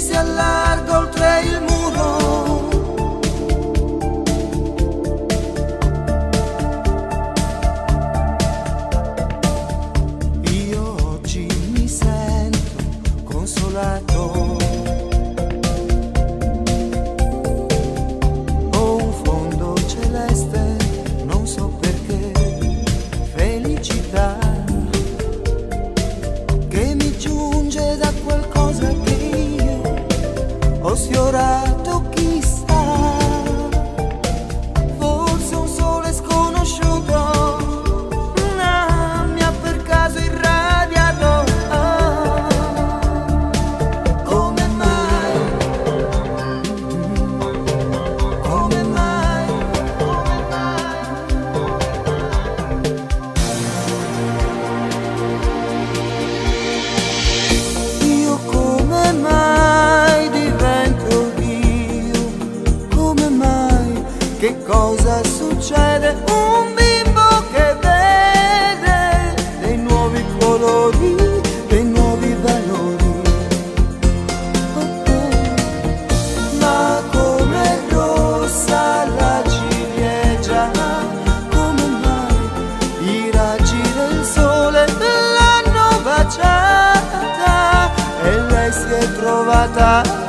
is your love. ta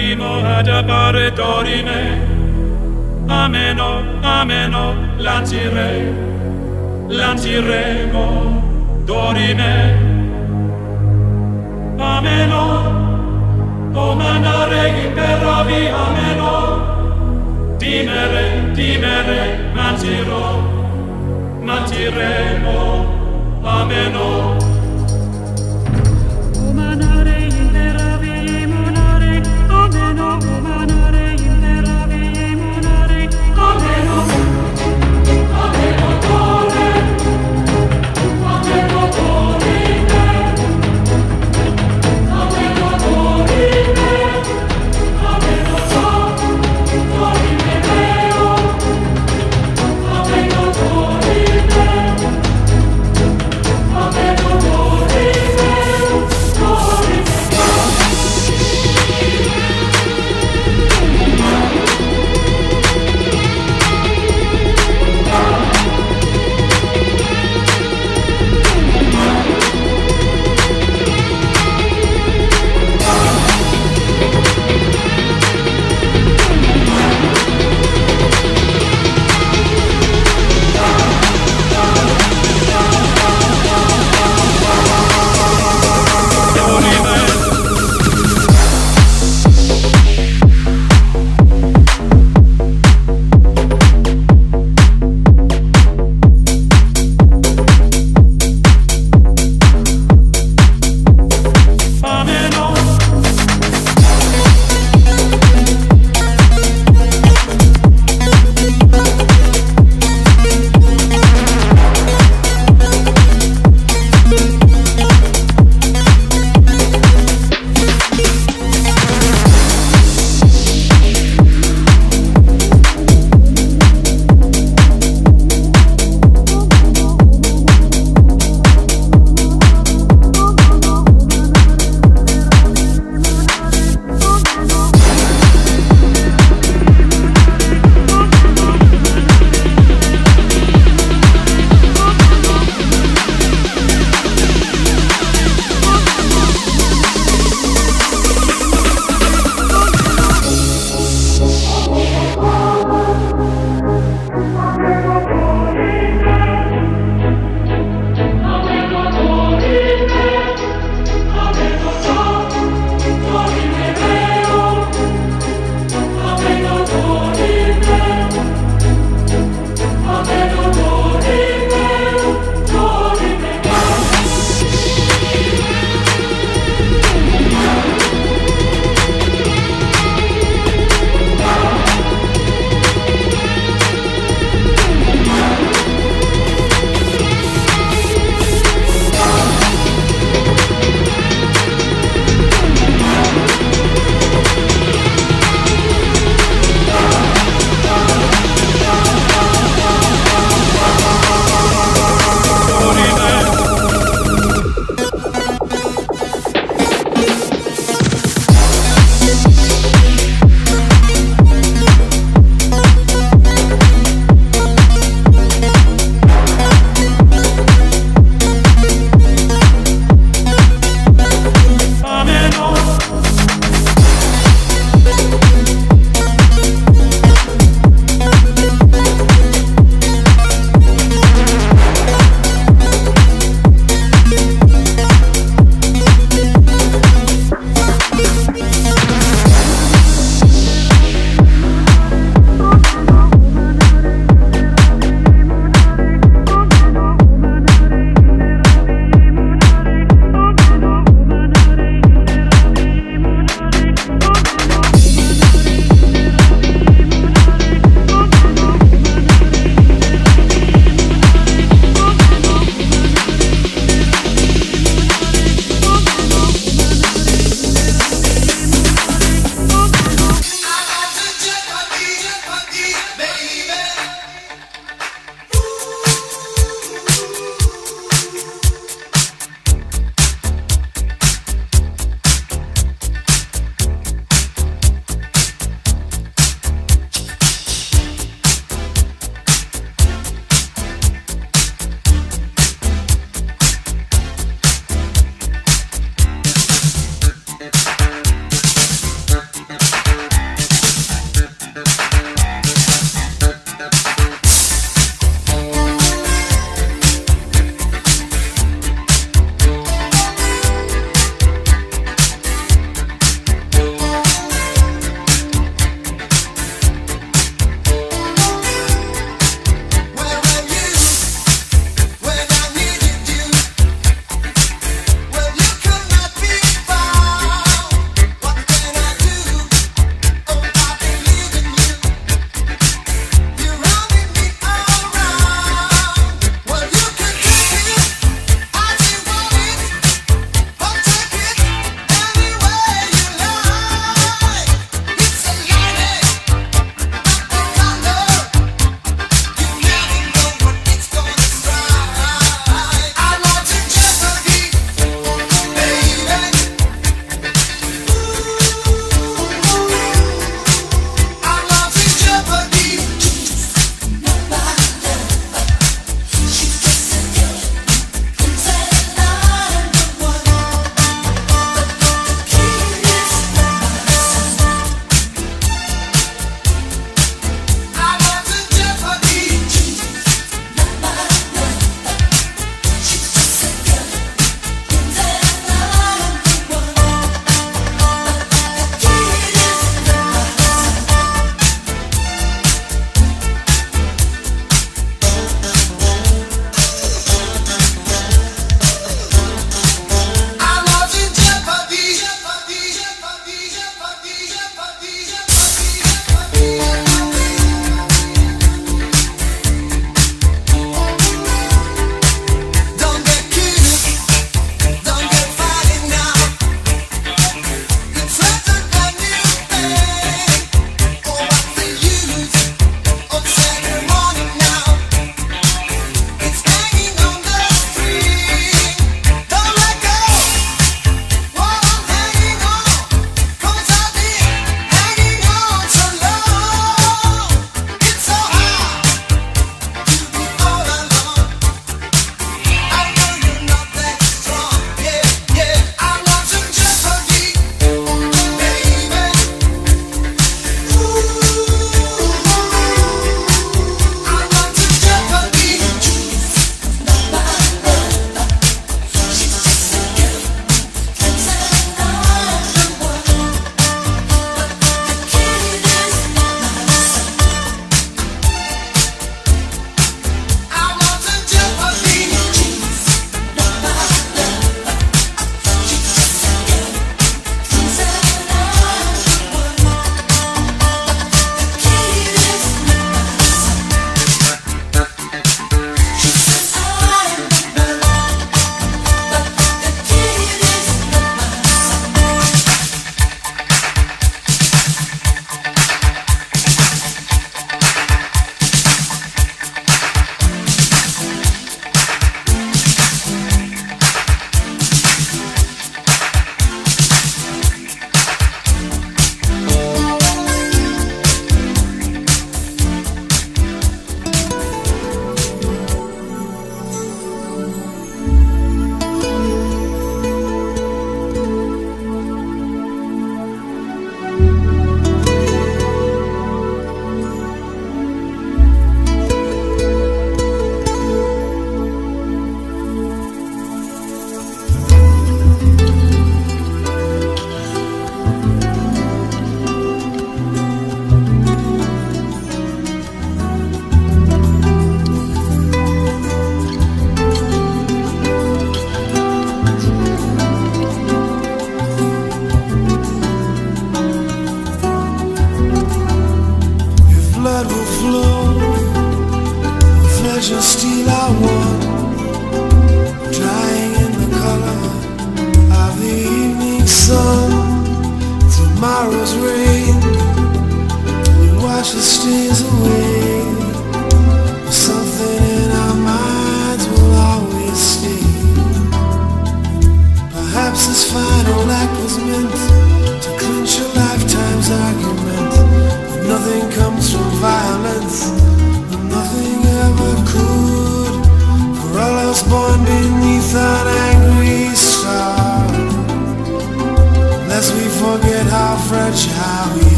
primo ad appare torime ameno ameno lancire lanciremo dorime ameno o manare imperavi ameno. Dimere dimere manciro manciremo ameno.